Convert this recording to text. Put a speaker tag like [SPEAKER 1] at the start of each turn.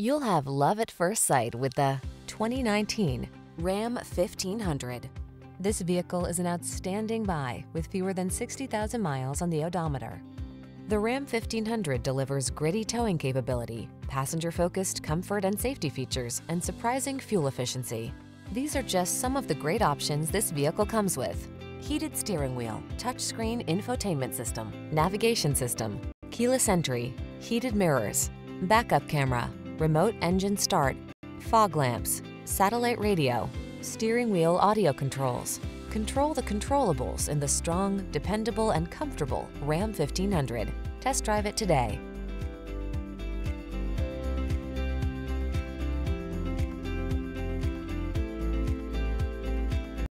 [SPEAKER 1] You'll have love at first sight with the 2019 Ram 1500. This vehicle is an outstanding buy with fewer than 60,000 miles on the odometer. The Ram 1500 delivers gritty towing capability, passenger-focused comfort and safety features, and surprising fuel efficiency. These are just some of the great options this vehicle comes with. Heated steering wheel, touchscreen infotainment system, navigation system, keyless entry, heated mirrors, backup camera, remote engine start, fog lamps, satellite radio, steering wheel audio controls. Control the controllables in the strong, dependable, and comfortable Ram 1500. Test drive it today.